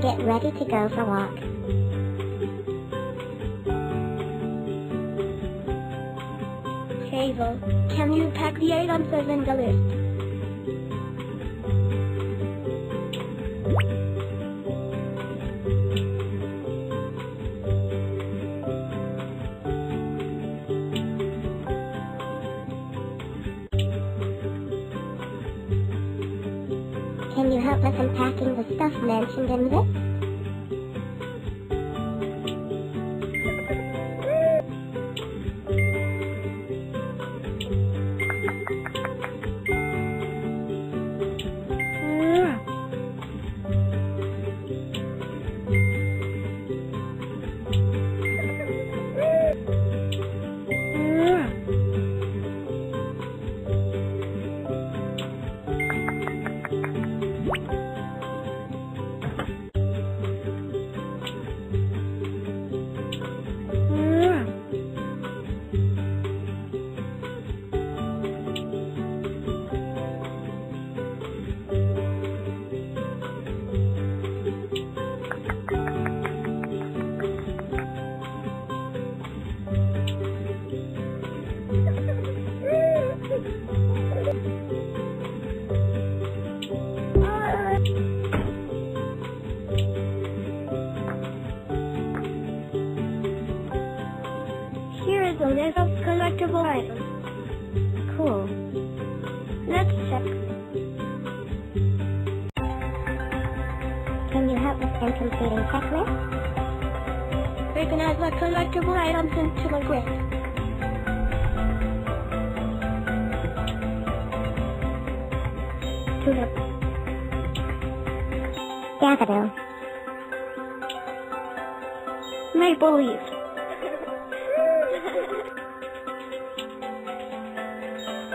Get ready to go for a walk. Hazel, can you pack the items in the list? Collectible items. Cool. Let's check. Can you help us in completing checklist? Organize the collectible items into a list. Tulip. Daffodil. Maple leaf.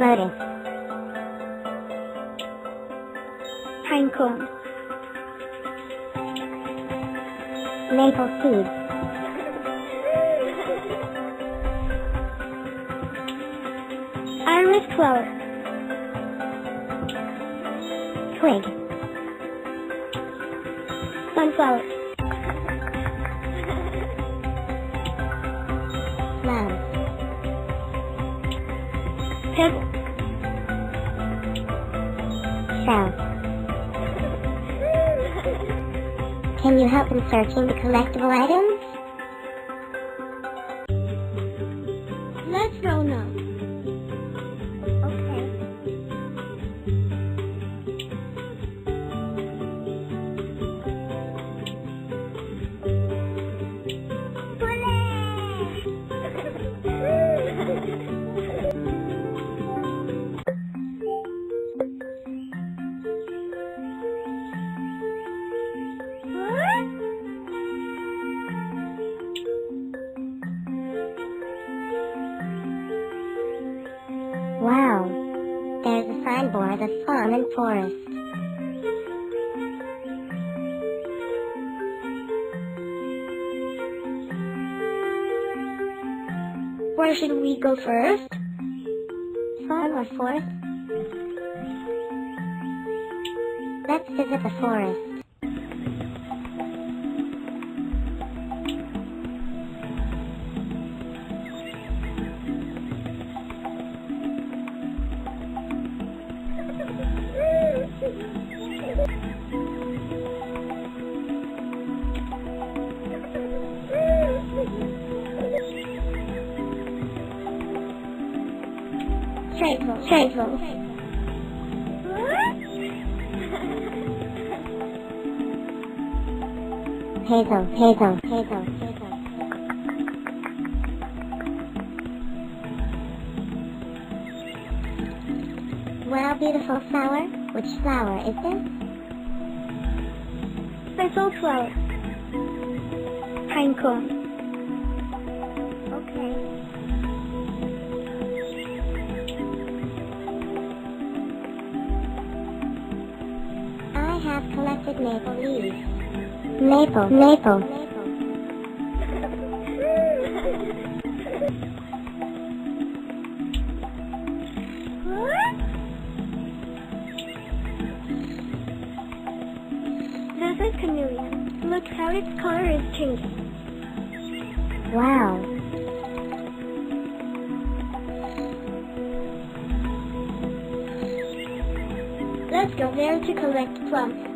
Lotus. Pine cone. Maple seed. Iris flower. Twig. Sunflower. Love. Pebble. You help in searching the collectible items? Where should we go first? Farm or forest? Let's visit the forest. Hazel. Hazel. Hazel, hazel, hazel, hazel. Well, beautiful flower, which flower is this? Thistle flower. Pine cone. Okay. Collected maple leaves. Maple, maple. This a chameleon. Look how its color is changing. Wow. Let's go there to collect plums.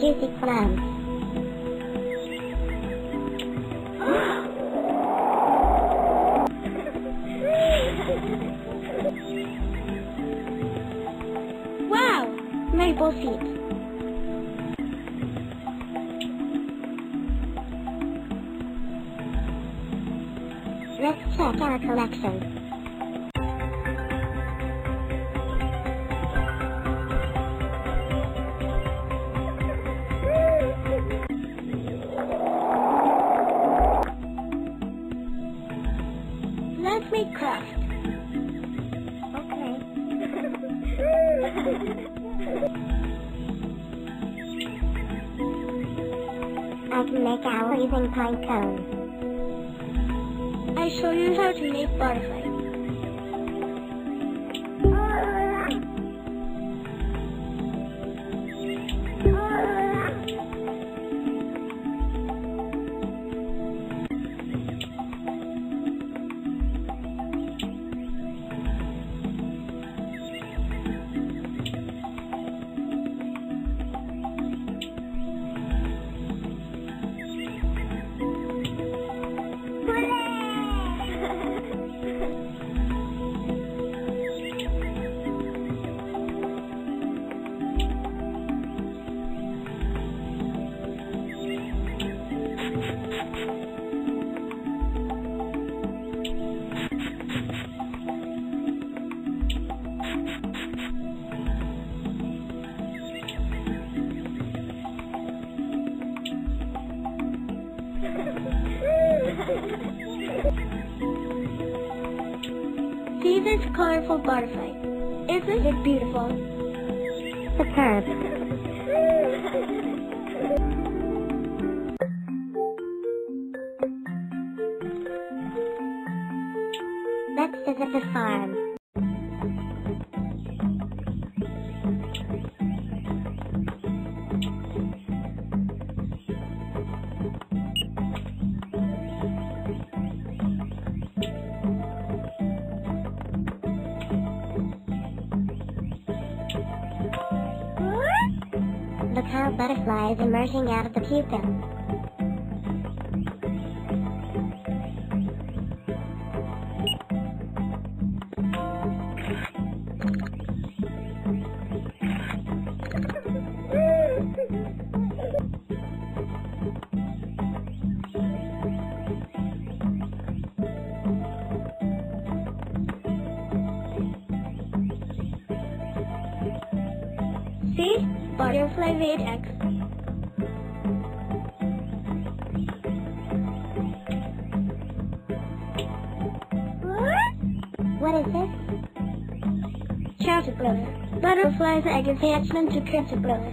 Juicy plums. Wow! Maple seeds. Let's check our collection. Make pine cone. I show you how to make butterfly. Colorful butterfly. Isn't it beautiful? Superb. Let's visit the farm. Is emerging out of the pupa. See? Butterfly laid eggs. Butterfly's egg hatched into caterpillar.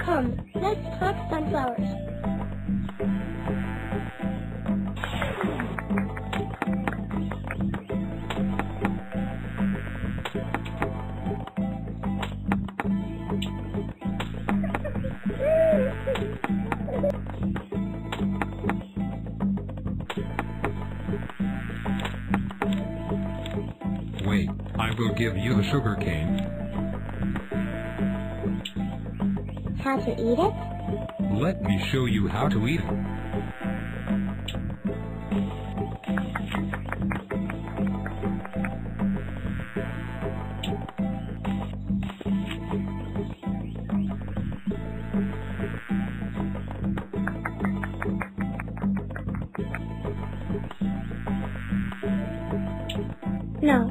Come, let's pluck sunflowers. Wait, I will give you the sugar cane. How to eat it? Let me show you how to eat it. No,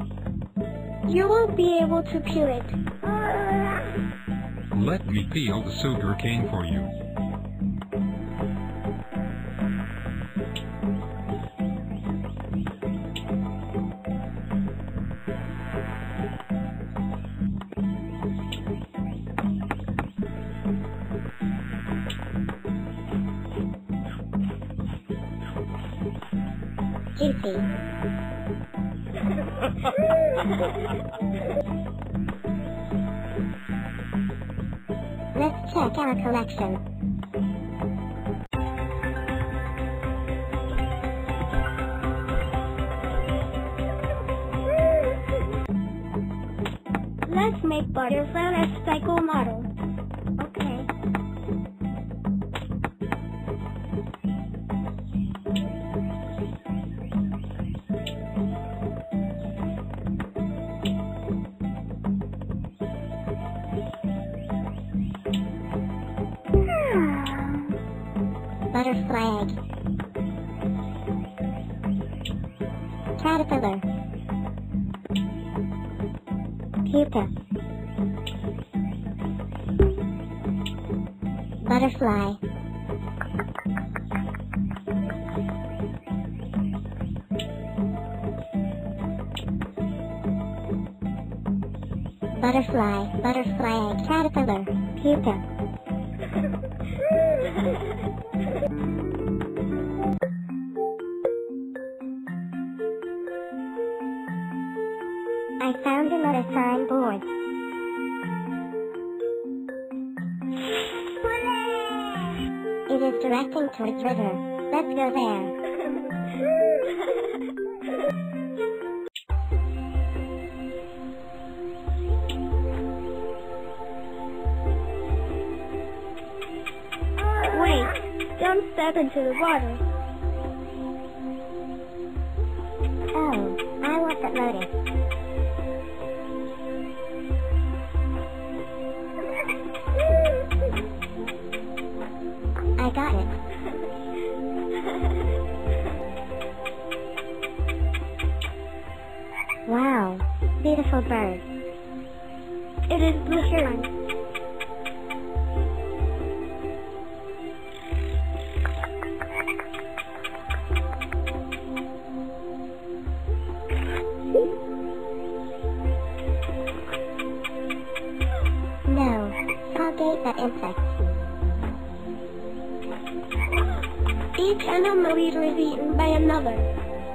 You won't be able to peel it. Let me peel the sugar cane for you. Let's check our collection. Let's make butterfly a cycle model. Butterfly egg. Caterpillar. Pupa. Butterfly. Butterfly, butterfly caterpillar, pupa. Directing towards river. Let's go there. Wait, don't step into the water. Oh, I want that lotus. I got it. Wow, beautiful bird. It is blue heron. No, Colgate that insect. Each animal eater is eaten by another.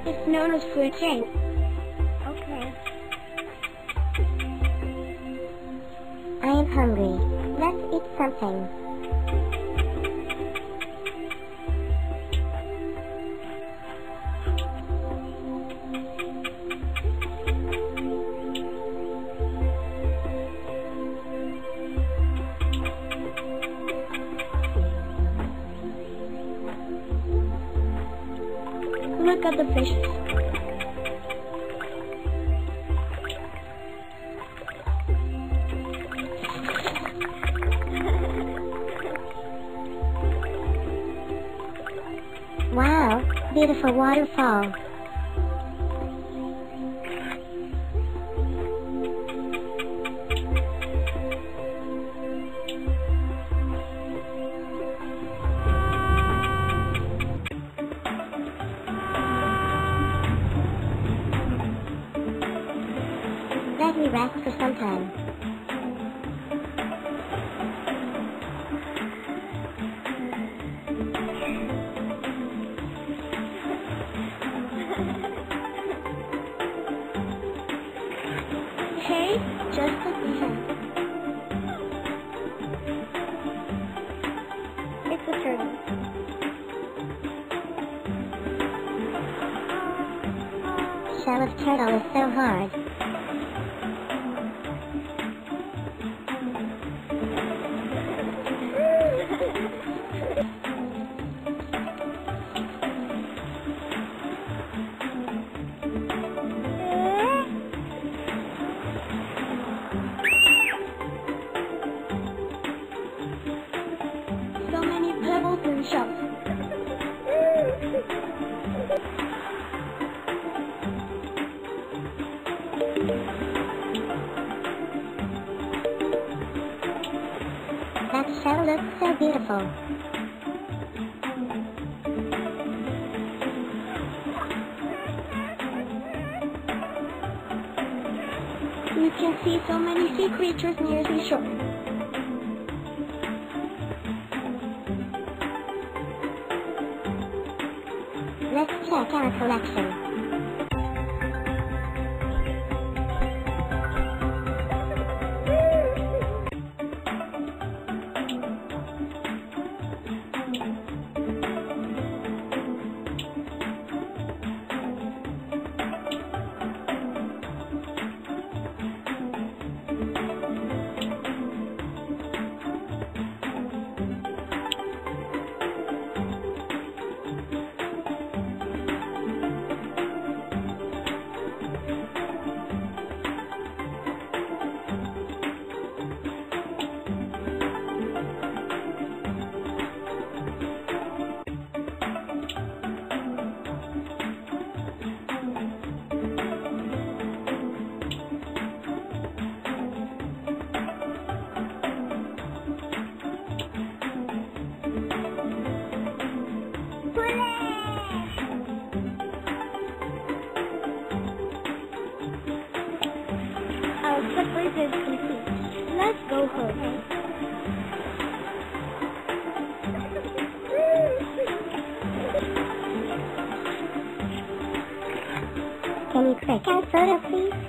It's known as food chain. Let's eat something. Look beautiful waterfall. It's a turtle. Shell of turtle is so hard. That show looks so beautiful. You can see so many sea creatures near the shore. Let's check is complete. Let's go home. Can you click our photo, please?